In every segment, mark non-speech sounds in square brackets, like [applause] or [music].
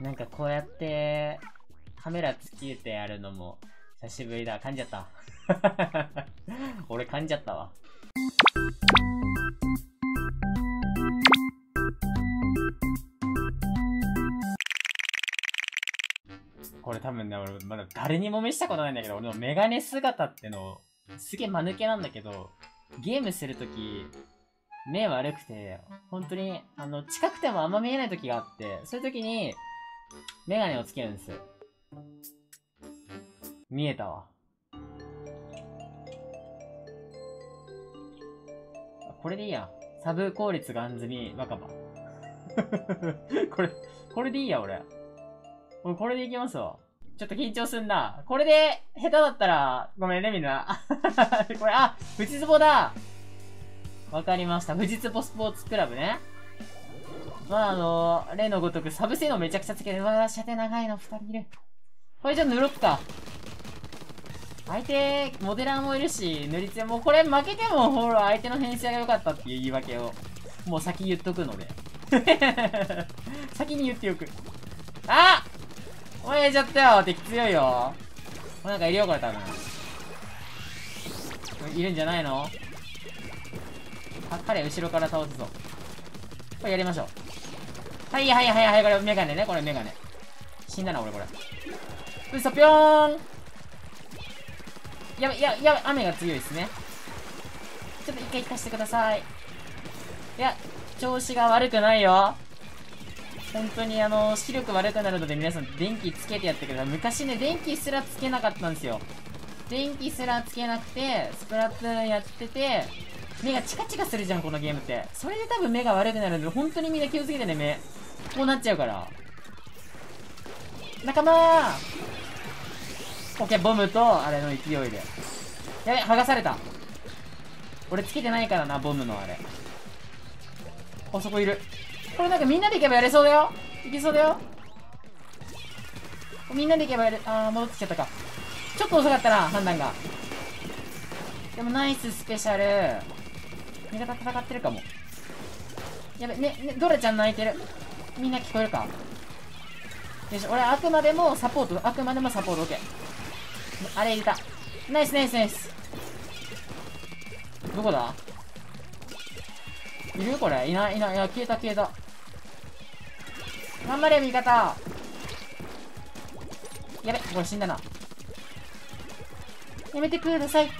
なんかこうやって、カメラつけてやるのも、久しぶりだ。噛んじゃった。[laughs] 俺噛んじゃったわ。これ多分ね、俺まだ誰にも見したことないんだけど、俺のメガネ姿っての、すげえ間抜けなんだけど、ゲームするとき、目悪くて、本当に、あの、近くてもあんま見えないときがあって、そういうときに、メガネをつけるんです。見えたわ。これでいいや。サブ効率ガン積み若葉。[laughs] これ、これでいいや、俺。俺、これでいきますわ。ちょっと緊張すんな。これで、下手だったら、ごめんね、みんな。[laughs] これ、あ、藤壺だわかりました。藤壺スポーツクラブね。まあ、あの例のごとく、サブ性能めちゃくちゃつけて、うわー、射程長いの二人いる。これじゃ塗ろっか。相手、モデラーもいるし、塗りつもうこれ負けても、ほら、相手の編成が良かったっていう言い訳を、もう先言っとくので。[laughs] 先に言っておく。あおやっちゃったよ敵強いよもうなんかいるよこれ多分いるんじゃないの？あ彼後ろから倒すぞこれやりましょうはいはいはいはいこれメガネね。これメガネ。死んだな俺これ。うそぴょーん。やべややべ雨が強いですね。ちょっと一回聞かせてください。いや調子が悪くないよ。本当にあの、視力悪くなるので皆さん電気つけてやってください。昔ね、電気すらつけなかったんですよ。電気すらつけなくて、スプラトゥーンやってて、目がチカチカするじゃん、このゲームって。それで多分目が悪くなるんで、本当にみんな気をつけてね、目。こうなっちゃうから。仲間ーオッケー、ボムと、あれの勢いで。やべ、剥がされた。俺つけてないからな、ボムのあれ。あそこいる。これなんかみんなで行けばやれそうだよいけそうだよみんなで行けばやれ、あー、戻ってきちゃったか。ちょっと遅かったな、判断が。でもナイススペシャル。味方戦ってるかも。やべ、ね、ね、ドラちゃん泣いてる。みんな聞こえるか？よし、俺あくまでもサポート、あくまでもサポート、オッケー。あれ入れた。ナイスナイスナイス。どこだ？いるこれ？いないいないいや消えた消えた頑張れ味方やべこれ死んだなやめてください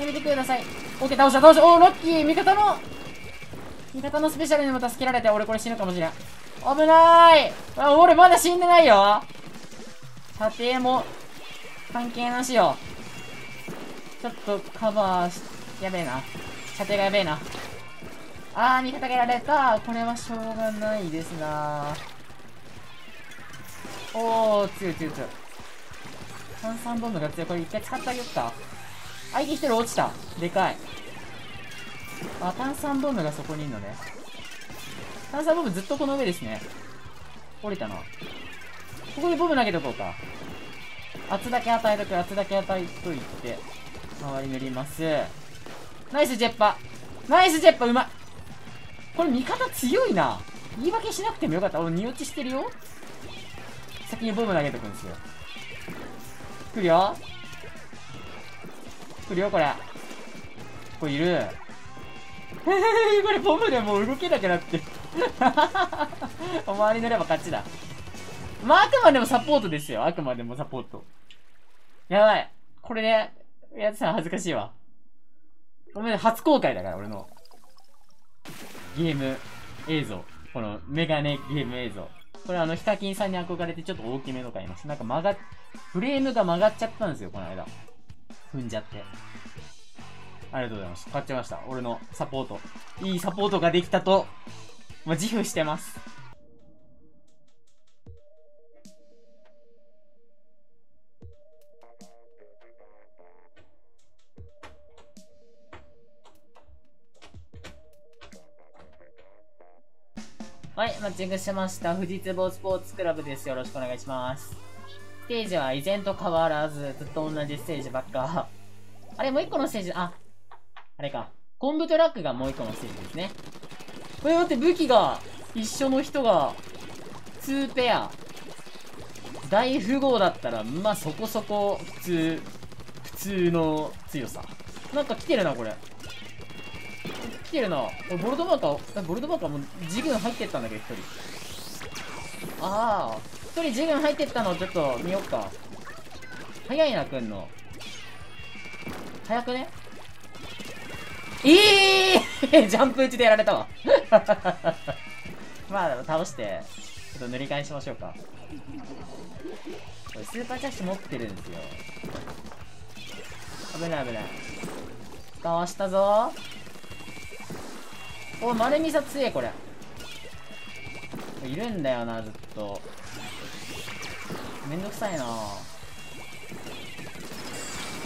やめてくださいオッケー倒した倒したおーラッキー味方の味方のスペシャルにも助けられて俺これ死ぬかもしれん危ないあ俺まだ死んでないよ射程も関係なしよちょっとカバーしやべえな射程がやべえな。あー、味方がやられた。これはしょうがないですなおー、強い強い強い。炭酸ボンドが強い。これ一回使ってあげよっか。相手一人落ちた。でかい。あ、炭酸ボムがそこにいるのね。炭酸ボムずっとこの上ですね。降りたな。ここでボム投げとこうか。圧だけ与えとく、圧だけ与えといて。周り塗ります。ナイスジェッパナイスジェッパうまいこれ味方強いな言い訳しなくてもよかった俺、荷落ちしてるよ先にボム投げとくんですよ。来るよ来るよ、これ。これいる。[laughs] これボムでもう動けなくなって。[laughs] お周り塗れば勝ちだ。まあ、あくまでもサポートですよ。あくまでもサポート。やばい。これね、やつさん恥ずかしいわ。ごめん、初公開だから、俺の。ゲーム映像。このメガネゲーム映像。これあの、ヒカキンさんに憧れてちょっと大きめの買いました。なんか曲が、フレームが曲がっちゃったんですよ、この間。踏んじゃって。ありがとうございます。買っちゃいました。俺のサポート。いいサポートができたと、もう自負してます。はい、マッチングしました。富士壺スポーツクラブです。よろしくお願いします。ステージは以前と変わらず、ずっと同じステージばっか。[laughs] あれ、もう一個のステージ、あ、あれか。コンブトラックがもう一個のステージですね。これだって武器が一緒の人が普通ペア。大富豪だったら、まあ、そこそこ普通、普通の強さ。なんか来てるな、これ。来てるな。これボルドマーカー、ボルドマーカーもジグン入ってったんだけど、一人。ああ。人ジグン入ってったのちょっと見よっか。早いな、来んの。早くね？ええー、[laughs] ジャンプ打ちでやられたわ。[laughs] まあ、倒して、ちょっと塗り替えしましょうか。これスーパーチャッシュ持ってるんですよ。危ない危ない。かわしたぞお、マルミサ強え、これ。いるんだよな、ずっと。めんどくさいな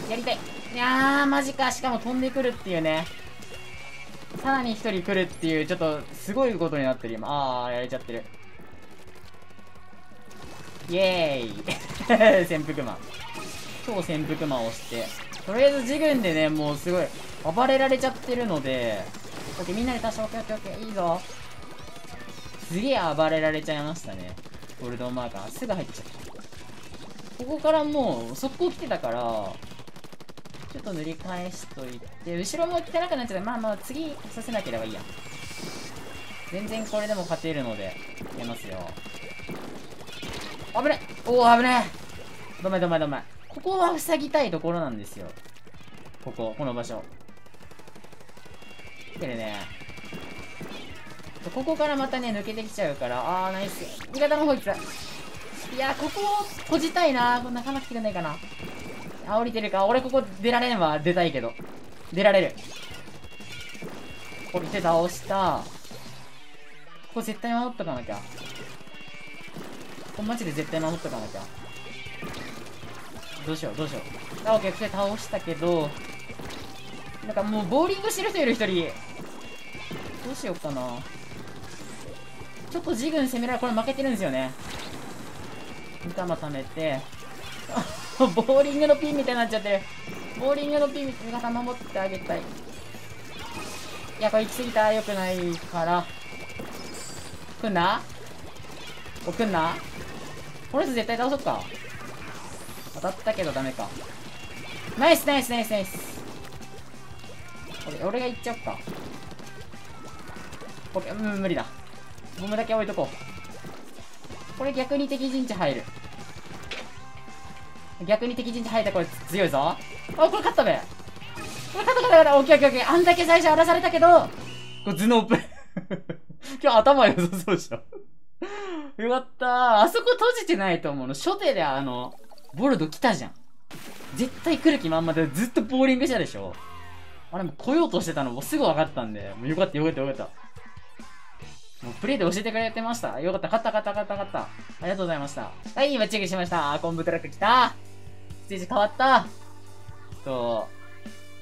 やりたい。いやー、マジか。しかも飛んでくるっていうね。さらに一人来るっていう、ちょっと、すごいことになってる今。あー、やれちゃってる。イエーイ [laughs] 潜伏マン。超潜伏マンをして。とりあえず自軍でね、もうすごい、暴れられちゃってるので、オッケー、みんなで足し、オッケーオッケーオッケー、いいぞ。すげえ暴れられちゃいましたね。ゴールドマーカー。すぐ入っちゃった。ここからもう、速攻来てたから、ちょっと塗り返しといて、後ろも汚くなっちゃうまあまあ次させなければいいや。全然これでも勝てるので、いけますよ。危ねおお、危ねどめどめどめ。ここは塞ぎたいところなんですよ。ここ、この場所。来てるね。ここからまたね、抜けてきちゃうから、あー、ナイス。味方の方行った。いやここを閉じたいななかなか来てくんないかな。あ、降りてるか。俺ここ出られんわ。出たいけど。出られる。降りて倒した。ここ絶対守っとかなきゃ。これマジで絶対守っとかなきゃ。どうしよう、どうしよう。あ、オッケー、それ倒したけど、なんかもうボーリングしてる人いる一人。どうしようかな。ちょっとジグン攻められ、これ負けてるんですよね。頭溜めて、[laughs] ボーリングのピンみたいになっちゃってる。ボーリングのピン味方守ってあげたい。いや、これ行き過ぎたら良くないから。来んな？お、来んな？この人絶対倒そっか。当たったけどダメか。ナイスナイスナイスナイス。俺、俺が行っちゃおっか。オッケー、うん、無理だ。ボムだけ置いとこう。これ逆に敵陣地入る。逆に敵陣地入ったこれ強いぞ。あ、これ勝ったべ。これ勝った勝った勝った。オッケーオッケーオッケー。あんだけ最初荒らされたけど、これ頭脳プレ今日頭良さそうでしょ。よかったー。あそこ閉じてないと思うの。初手であの、ボルド来たじゃん。絶対来る気満々でずっとボーリングしたでしょ。あれも来ようとしてたのもすぐ分かったんで、もうよかったよかったよかった。もうプレイで教えてくれてました。よかった。勝った勝った勝った勝った。ありがとうございました。はい、今チェックしました。コンブトラック来た。ステージ変わった。と、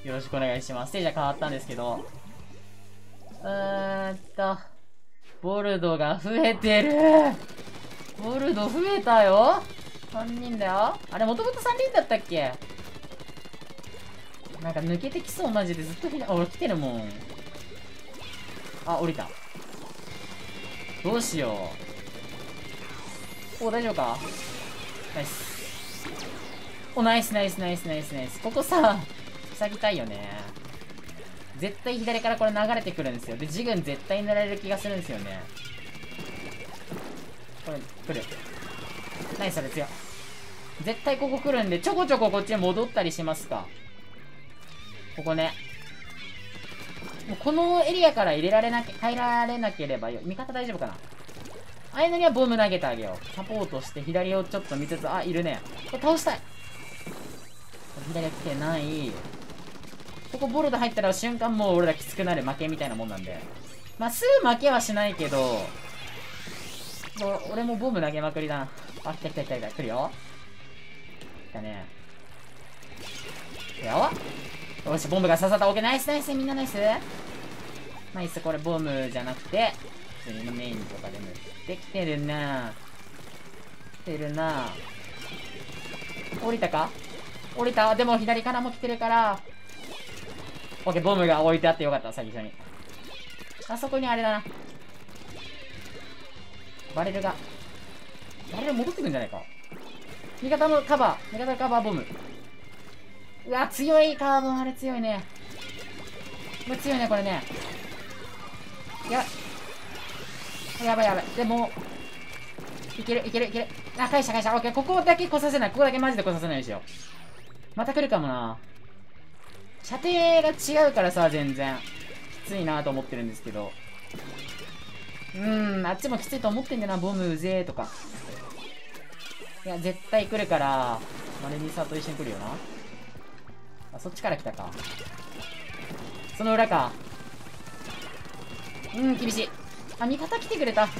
よろしくお願いします。ステージは変わったんですけど。うーんと、ボルドが増えてる。ボルド増えたよ。3人だよ。あれ、もともと3人だったっけ？なんか抜けてきそう、マジで。ずっとひな、俺来てるもん。あ、降りた。どうしよう。お、大丈夫か？ナイス。お、ナイスナイスナイスナイスナイス。ここさ、塞ぎたいよね。絶対左からこれ流れてくるんですよ。で、ジグン絶対狙える気がするんですよね。これ、来る。ナイス、それ強絶対ここ来るんで、ちょこちょここっちに戻ったりしますか。ここね。このエリアから入れられなきゃ、入られなければよ。味方大丈夫かな？ああいうのにはボム投げてあげよう。サポートして左をちょっと見つつ、あ、いるね。これ倒したい。左が来てない。ここボルド入ったら瞬間もう俺らきつくなる負けみたいなもんなんで。まあ、すぐ負けはしないけど、俺もボム投げまくりだな。あ、来た来た来た来た。来るよ。来たね。よよし、ボムが刺さった。オッケー、ナイスナイスみんなナイスナイス、これボムじゃなくて、普通のメインとかで塗ってきてるな来てるな降りたか？降りたでも左からも来てるから、オッケー、ボムが置いてあってよかった、最初に。あそこにあれだな。バレルが。誰でも戻ってくんじゃないか。味方のカバー、味方のカバーボム。うわ、強いカーボン、あれ強いね。これ強いね、これね。やばい。やばいやばい。でも、いけるいけるいける。あ、返した返した。オッケー。ここだけ来させない。ここだけマジで来させないでしよ。また来るかもな。射程が違うからさ、全然。きついなと思ってるんですけど。うーん、あっちもきついと思ってんだよな、ボムうぜーとか。いや、絶対来るから、マレニサと一緒に来るよな。あ、そっちから来たか。その裏か。うん、厳しい。あ、味方来てくれた。味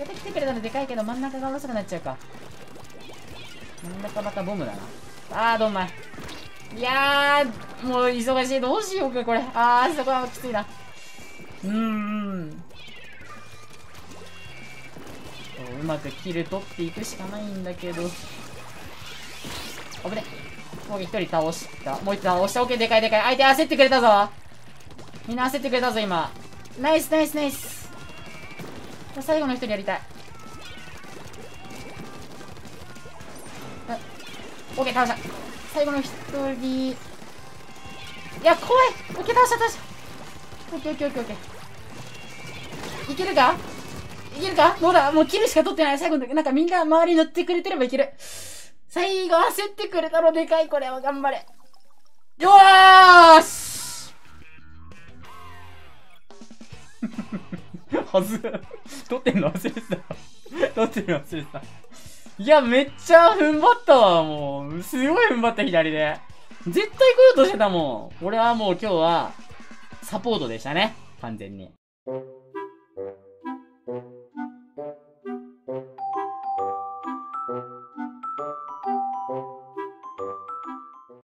方来てくれたのでかいけど真ん中が遅くなっちゃうか。真ん中またボムだな。あー、どんまい。いやー、もう忙しい。どうしようか、これ。あー、そこはきついな。うーん。うまくキル取っていくしかないんだけど。危ね。もう一人倒した。もう一人倒した。オッケー、でかいでかい。相手焦ってくれたぞ。みんな焦ってくれたぞ、今。ナイス、ナイス、ナイス。最後の一人やりたい。オッケー、倒した。最後の一人。いや、怖いオッケー、倒した、倒した。オッケー、オッケー、オッケー、オッケー。いけるか？いけるか？どうだ？もうキルしか取ってない。最後の、なんかみんな周りに乗ってくれてればいける。最後焦ってくれたのでかい、これは頑張れ。よーし [laughs] はず、取ってんの忘れてた。取ってるの忘れてた。いや、めっちゃ踏ん張ったわ、もう。すごい踏ん張った、左で。絶対来ようとしてたもん。俺はもう今日は、サポートでしたね。完全に。